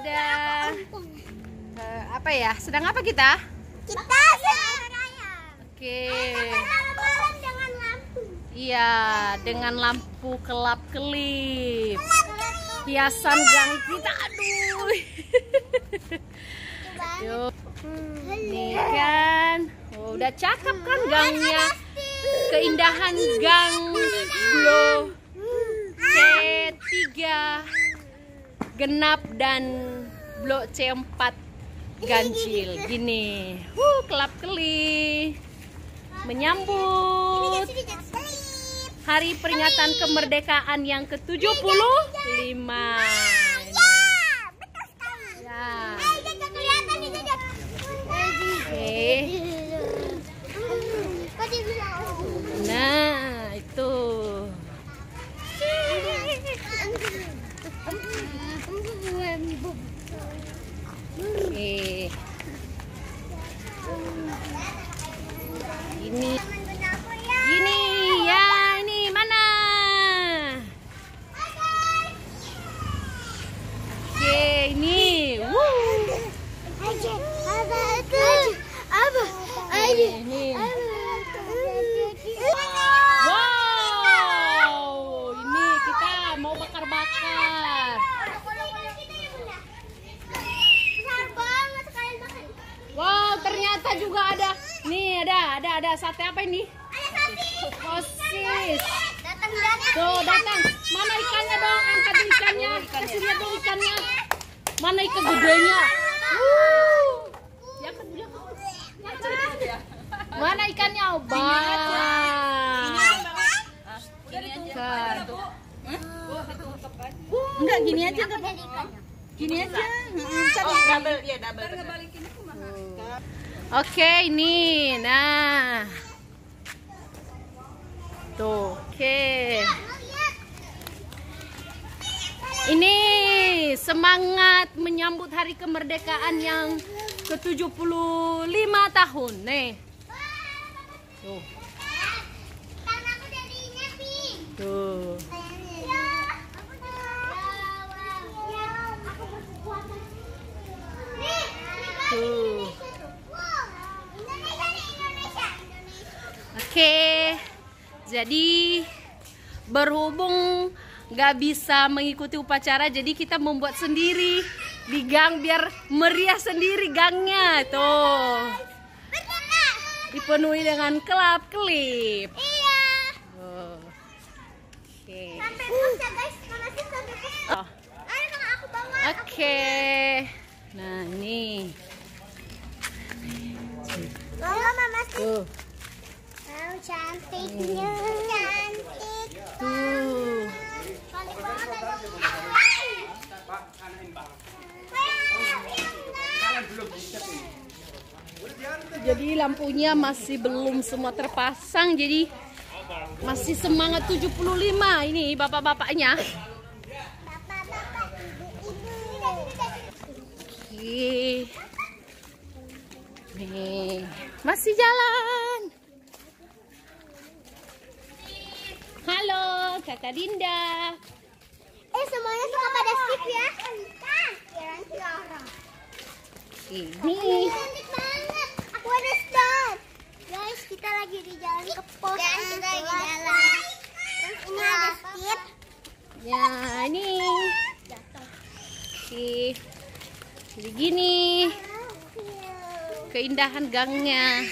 ada eh, apa ya? Sedang apa kita? Kita raya. Oke. Malam dengan lampu. Iya, dengan lampu kelap-kelip. Hiasan gang kita. Aduh. Yuk. Nih kan. Oh, udah cakep kan gangnya. Keindahan gang Blo C3 genap dan blok C4 ganjil gini. Huh, kelap-kelip. Menyambut hari peringatan kemerdekaan yang ke-75. Ya. Nah, itu. Oke. Ini Gini ya, ini mana? Oke, ini. Wuh. Ini. Wow, ini kita mau bakar-bakar. Wow, ternyata juga ada. Nih, ada, ada, ada sate apa ini? Sosis. Tuh, datang. Mana ikannya dong? Angkat dulu ikannya. Kasih lihat dong ikannya. Mana ikan gedenya? Mana ikannya? Oh, bang. Bukan. Enggak gini aja enggak apa Gini aja. Oh, double, ya double. Oke, ini. Nah. Tuh, oke. Ini semangat menyambut hari kemerdekaan yang ke-75 tahun. Nih. Tuh. Tuh. Tuh. Oke. Jadi berhubung nggak bisa mengikuti upacara, jadi kita membuat sendiri di gang biar meriah sendiri gangnya. Tuh. Dipenuhi dengan kelap-kelip. Tuh. Oke. Oh. Oke. Nah, ini. Tuh. cantiknya cantik Tuh. cantik Jadi lampunya masih belum semua terpasang jadi masih semangat 75 ini bapak-bapaknya. bapak-bapak Oke. Nih, masih jalan. Halo, Kakak Dinda. eh semuanya suka pada skip ya Ini aku ada start guys kita lagi di jalan ke pos dan kita lagi jalan terus ini ada skip ya ini. Oke. Jadi gini keindahan gangnya.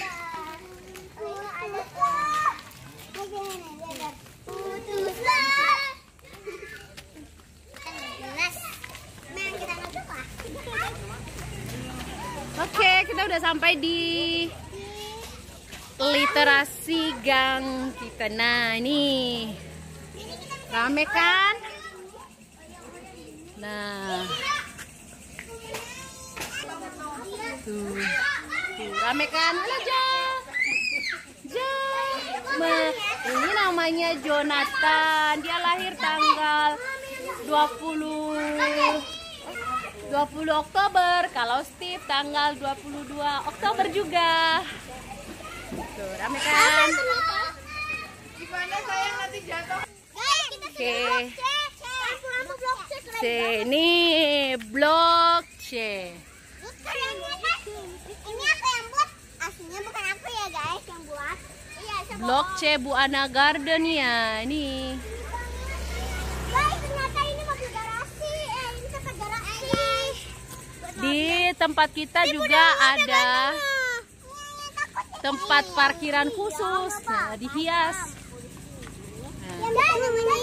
Oke, kita udah sampai di literasi gang kita. Nah, ini rame kan? Nah, tuh, tuh rame kan? Halo Jo, Jo, ini namanya Jonathan. Dia lahir tanggal 20 20 Oktober. Kalau Steve tanggal 22 Oktober juga. Tuh, rame kan? Gimana sayang nanti jatuh? Oke. Sini Blok C. Ini aku yang buat. Aslinya bukan aku ya guys yang buat. Iya, saya Blok. C Bu Ana Garden ya. Ini. Di tempat kita juga ada tempat parkiran khusus. Nah, dihias. Yang namanya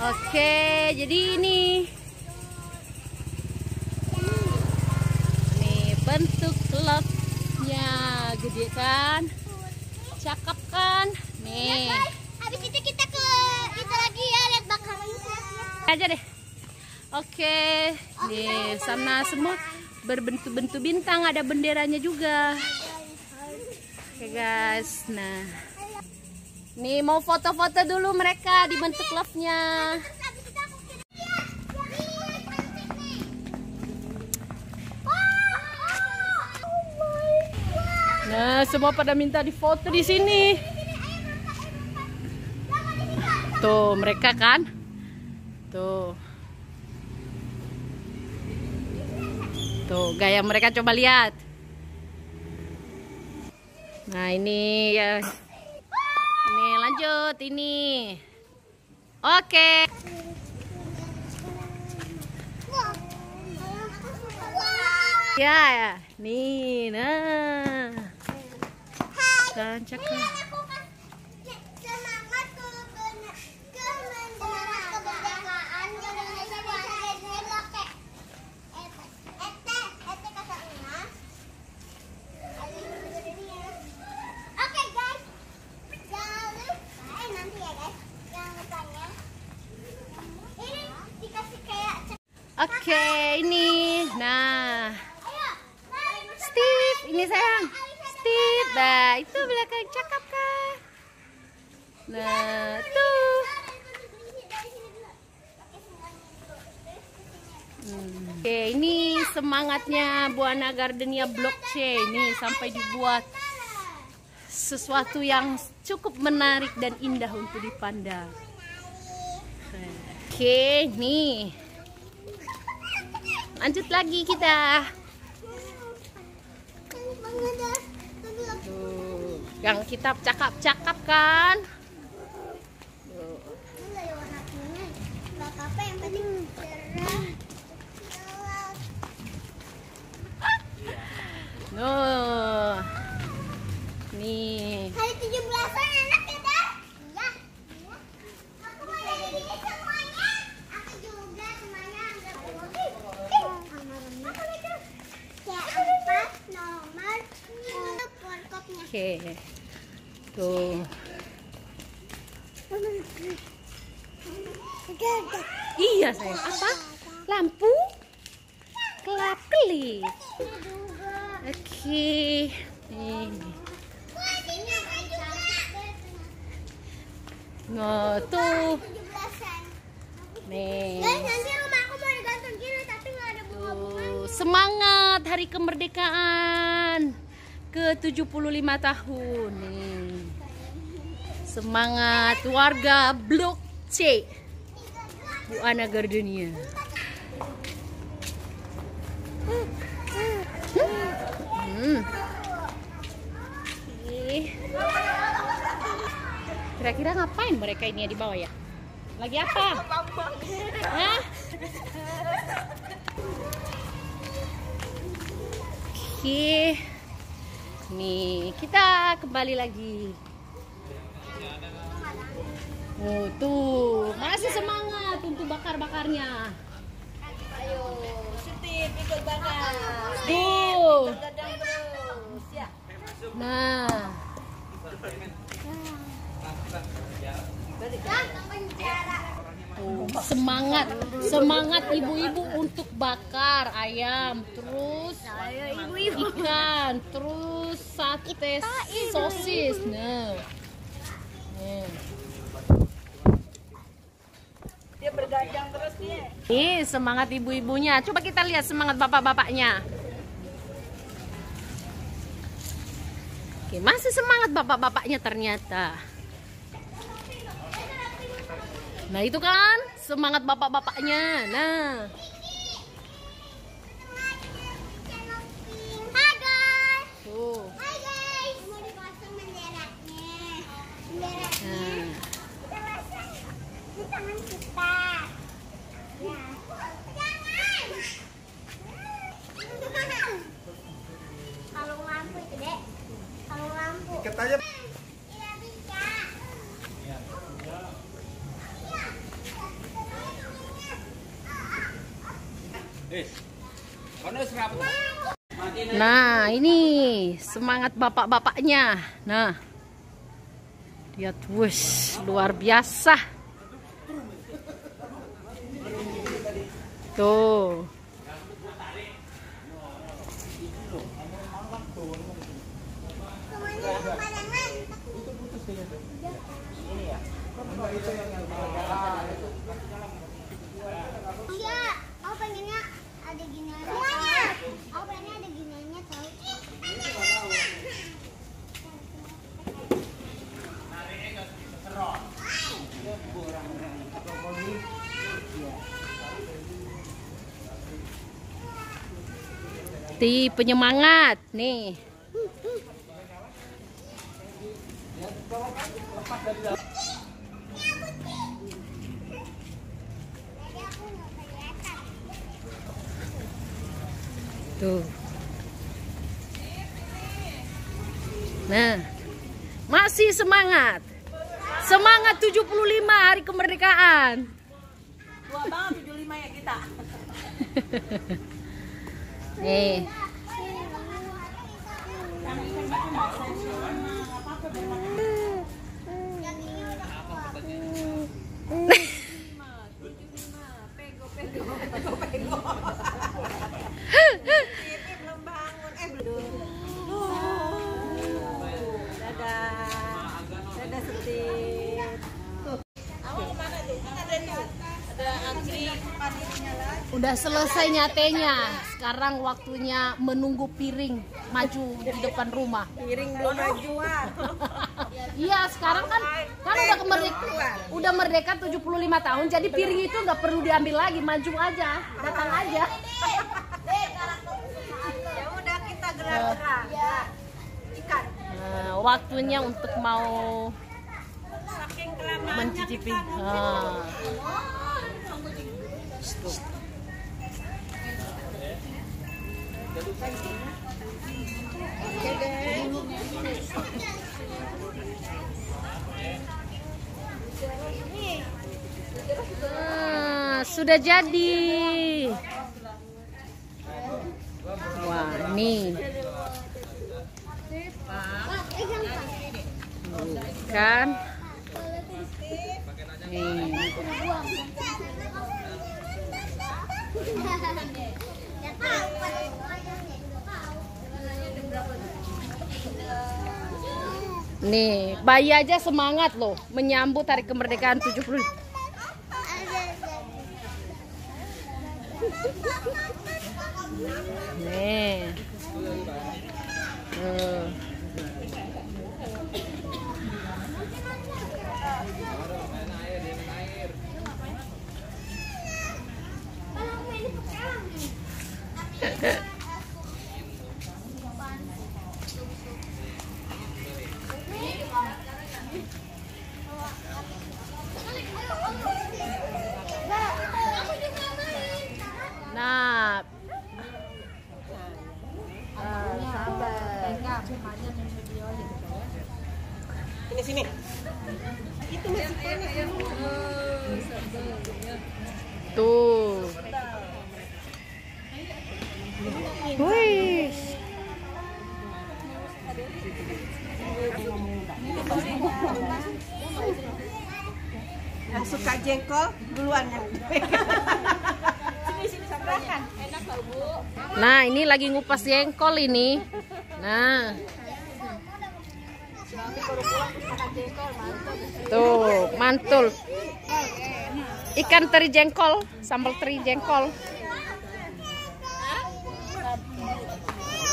Oke, jadi ini nih bentuk klubnya gede kan? Cakep kan? Nih. Habis itu kita ke itu lagi ya lihat bakaran aja deh. Oke, nih sana semua berbentuk-bentuk bintang, ada benderanya juga. Oke guys, nah, nih mau foto-foto dulu mereka di bentuk love-nya. Nah, semua pada minta difoto di sini. Tuh, mereka kan? Tuh. Tuh, gaya mereka coba lihat. Nah, ini ya. Nih, lanjut ini. Oke. Ya, ya. Nih, nah. Kan cakep. Semangat kebenar- kemenangan kemerdekaan Indonesia di hari ini pakai ete ete kata emas. Oke guys, jangan lupa eh, nanti ya guys, jangan lupanya ini dikasih kayak cek- Oke, ini. Nah, Steve, ini sayang. Steve, nah itu belakang cakep kan? Nah, tuh. Oke, ini semangatnya Buana Gardenia Blok C ini sampai dibuat sesuatu yang cukup menarik dan indah untuk dipandang. Oke, nih. Lanjut lagi kita. Yang kita cakap-cakap kan? Tuh. Nuh. Nih. Hari 17-an enak ya, Dah? Iya. Aku mau jadi ini semuanya. Aku juga semuanya anggap Apa itu? Kayak empat nomor untuk warkopnya. Oke. Tuh. Iya sayang. Apa? Lampu? Kelap kelip. Oke. Ini juga? Nah, tuh. 17-an. Nih. Guys, nanti rumah aku mau digantung gini tapi nggak ada bunga-bunga. Tuh, semangat hari kemerdekaan ke 75 tahun nih. Semangat warga Blok C. Bu Ana Gardenia. Hmm. Kira-kira ngapain mereka ini ya di bawah ya? Lagi apa? Hah? Oke. Nih, kita kembali lagi. Oh, tuh. Masih semangat untuk bakar-bakarnya. Ayo, Steve ikut bakar. Tuh. Nah. Tuh, semangat, semangat ibu-ibu untuk bakar ayam, terus ikan, terus sate sosis. Nah. Dia bergadang terus nih. Nih semangat ibu-ibunya. Coba kita lihat semangat bapak-bapaknya. Oke, masih semangat bapak-bapaknya ternyata. Nah itu kan semangat bapak-bapaknya. Nah, tangan kita. Ya. Jangan. Kalau lampu itu, Dek. Kalau lampu. Ikat aja. Tidak bisa. Eh. Kono serap. Nah, ini semangat bapak-bapaknya. Nah. Lihat, wush, luar biasa. Tuh. Semuanya sembarangan. Iya, aku pengennya ada giniannya. Semuanya. Aku pengennya ada giniannya tahu. Ti penyemangat nih. Jadi aku nggak kelihatan. Tuh. Nah. Masih semangat. Semangat 75 hari kemerdekaan. Tua banget 75 ya kita. Nih. Yang ini udah kuat. Pego, pego, pego, pego. Ini belum bangun, eh belum. Dadah, dadah setit. Tuh, awal mana tuh? Ada tuh, ada antri panitia Udah selesai nyatenya. Sekarang waktunya menunggu piring maju di depan rumah. Piring belum majuan. Iya, sekarang kan kan udah merdeka, udah merdeka 75 tahun, jadi piring itu nggak perlu diambil lagi, maju aja, datang aja. Ya udah kita gerak-gerak. gerak. Ikan. Nah, waktunya untuk mau mencicipi. Nah. Nah, sudah jadi. Wah, nih. Kan? Nih. Nih, bayi aja semangat loh menyambut hari kemerdekaan 70. Nih. Nah, suka jengkol duluan yang sini sini. Enak tau bu. Nah, ini lagi ngupas jengkol ini. Nah. Tuh, mantul. Ikan teri jengkol, sambal teri jengkol.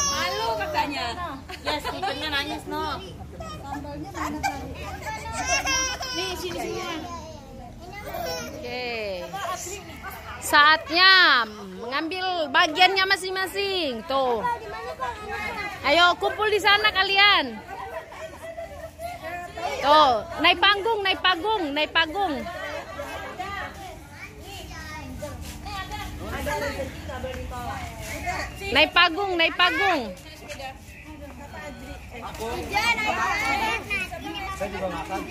Malu katanya. Yes, ikannya nangis no. Nih sini sini. Saatnya mengambil bagiannya masing-masing. Tuh. Ayo kumpul di sana kalian. Tuh, naik panggung, naik panggung, naik panggung. Naik panggung, naik panggung. Saya juga makan.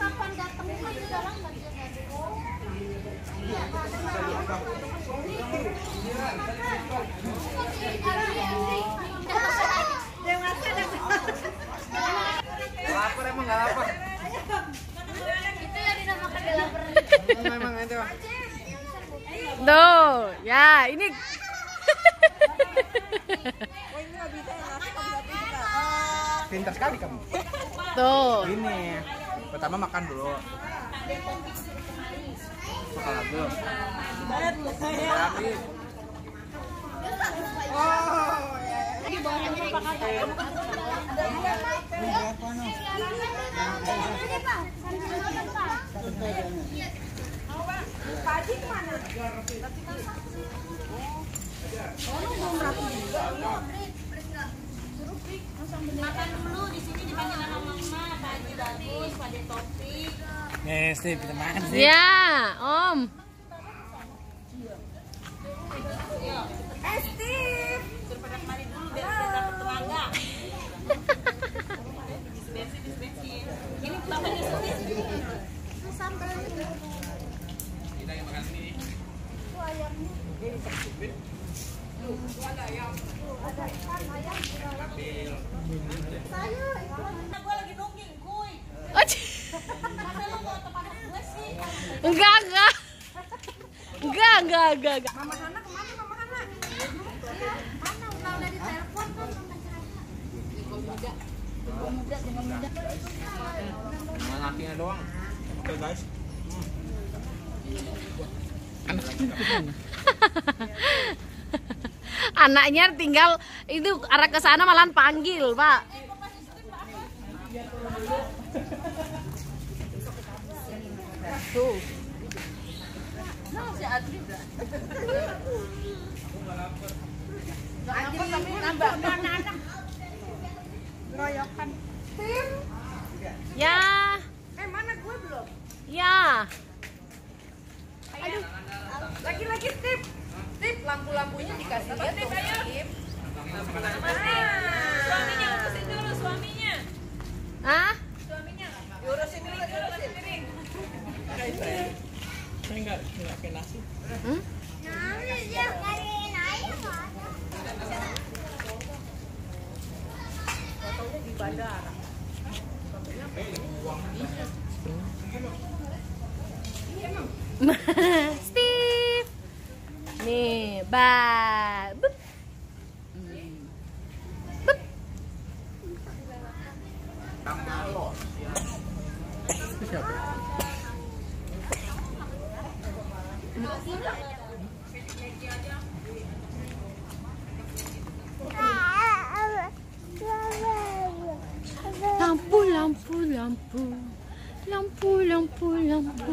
Kapan datang ke dalam Lapar emang nggak lapar. Itu yang dinamakan delaper. Memang itu. Tuh, ya ini. Pintar sekali kamu. Tuh. Ini. Pertama makan dulu. Makan lagi. Tapi Nih, Steve, kita makan sih. Ya, Om. Oh, c- Enggak, enggak. Enggak, enggak, enggak, enggak. Cuma nakinya doang. Oke, guys. Anaknya tinggal itu arah ke sana malah panggil, Pak. Tuh. Ya. Eh, mana gue belum? Ya. Lagi-lagi tip. Tip lampu-lampunya dikasih lihat dong. Tip. Suaminya urusin dulu suaminya. Hah? Suaminya. Urusin dulu, urusin diri. Hmm? Steve. Nih, ba. Bup. Hmm. Bup. Lampu, lampu, lampu. Lampu, lampu, lampu.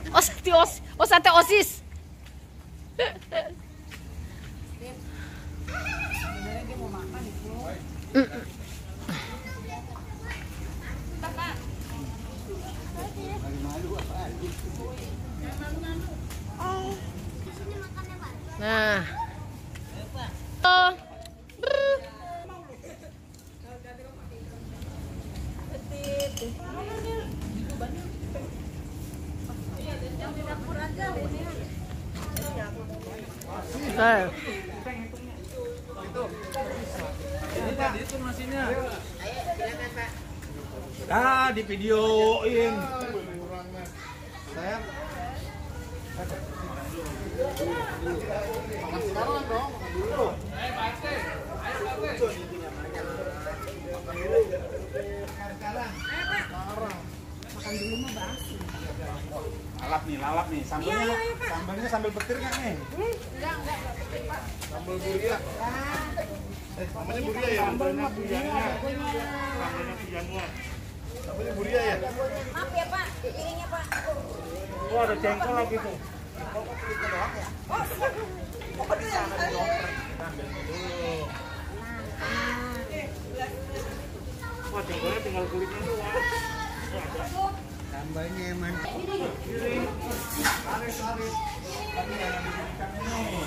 Sate os, oh sate osis. Mm. Nah. Oh. Brr. Tuh. Ini tadi itu mesinnya. Ah, di videoin. Saya Lalap nih, lalap nih. Sambalnya, sambalnya sambil petir nggak nih? Sambal buria. Eh, namanya buria ya? Sambalnya bujanua. Sambalnya bujanua. Sambalnya buria ya? Maaf ya Pak, piringnya Pak. Oh, ada jengkol lagi tuh. Wah, jengkolnya tinggal kulitnya doang. Tambahnya emang. Dibikinkan ini.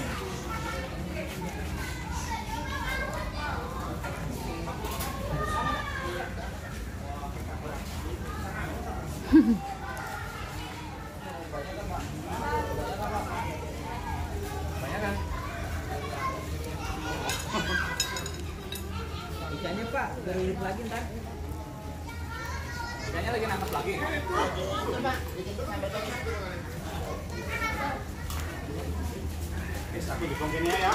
Ikannya Pak, baru hidup lagi ntar. Ikannya lagi nangkep lagi. Ini satu di kontennya ya.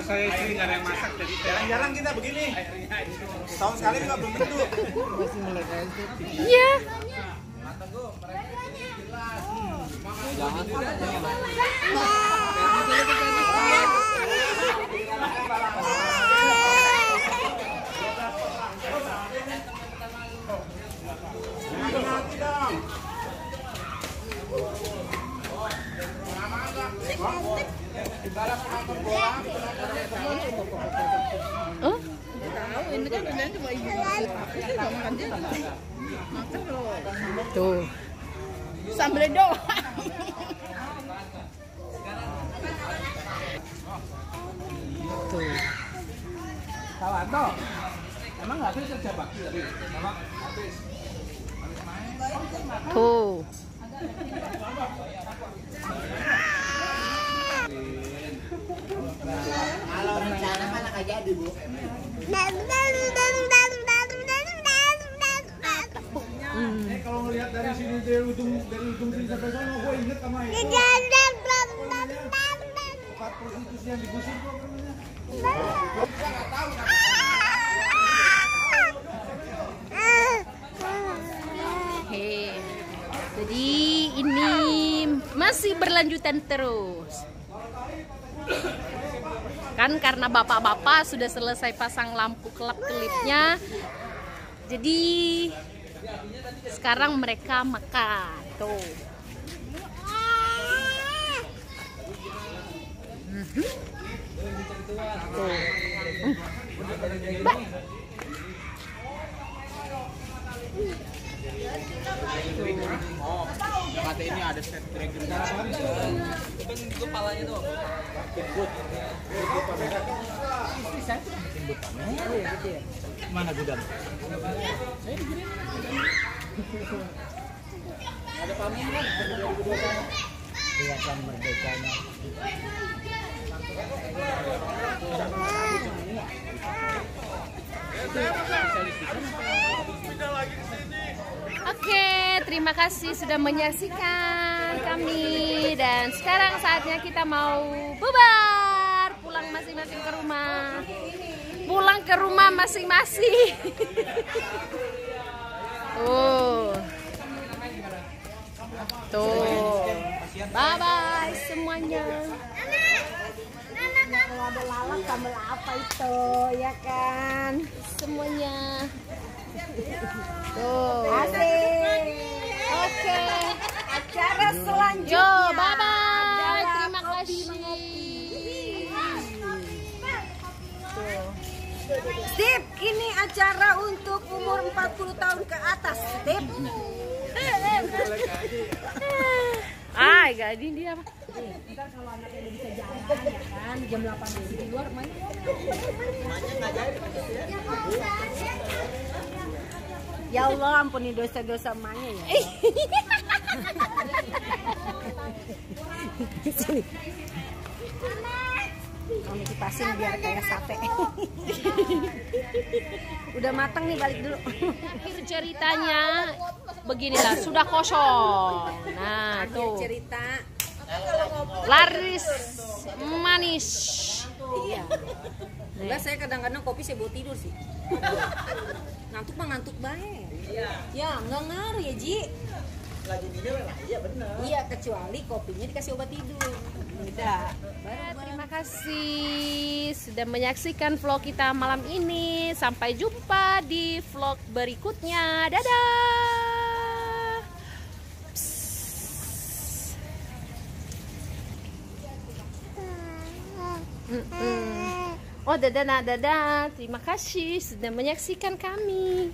Karena saya istri nggak ada yang masak jadi jarang-jarang kita begini. Tahun sekali juga belum tentu. Iya. Oh, Tahu ini kan udah cuma ibu. Itu nggak makan dia. Makan loh. tuh. Sambal doang. Tuh. Tawanto, emang nggak habis kerja bakti tadi? Sama habis. Tuh. Kalau rencana kan nggak jadi bu. Eh kalau ngelihat dari sini dari ujung dari ujung sini sampai sana, gue inget sama itu. Empat prostitusi yang digusur kok namanya. Oke. Jadi ini masih berlanjutan terus. Kan karena bapak-bapak sudah selesai pasang lampu kelap-kelipnya. Jadi sekarang mereka makan. Tuh. Tuh. Mbak. Yang kata ini ada set dragon. Kepalanya tuh. Mana gudang? Ada pamen kan? Kelihatan merdekanya. Oke, terima kasih sudah menyaksikan kami dan sekarang saatnya kita mau bubar pulang masing-masing ke rumah. Pulang ke rumah masing-masing. Tuh. Tuh. Bye bye semuanya. Ada lalat sambal apa itu, ya kan? Semuanya. Tuh. Asik. Oke. Acara selanjutnya. Yo, bye bye. Terima kasih. Steve, ini acara untuk umur 40 tahun ke atas, Steve. Ah, gak ini dia apa? Ntar kalau anaknya udah bisa jalan ya kan, jam 8 masih di luar main. Ya Allah, ampuni dosa-dosa emaknya ya. Sini. Kami kipasin biar kayak sate. Udah matang nih balik dulu. Akhir ceritanya beginilah sudah kosong. Nah, Akhir tuh. cerita. Laris manis. Iya. Enggak, saya kadang-kadang kopi saya bawa tidur sih. ngantuk mah ngantuk baik. Ya, enggak ngaruh ya, Ji. Lagi tidur lah, iya benar. Iya, kecuali kopinya dikasih obat tidur. Beda. Terima kasih sudah menyaksikan vlog kita malam ini. Sampai jumpa di vlog berikutnya. Dadah. Oh dadah nah dadah. Terima kasih sudah menyaksikan kami